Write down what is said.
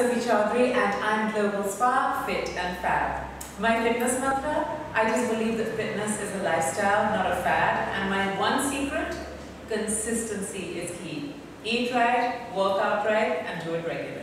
Sophie Choudry and I'm Global Spa, Fit and Fab. My fitness mantra, I just believe that fitness is a lifestyle, not a fad. And my one secret, consistency is key. Eat right, work out right, and do it regularly.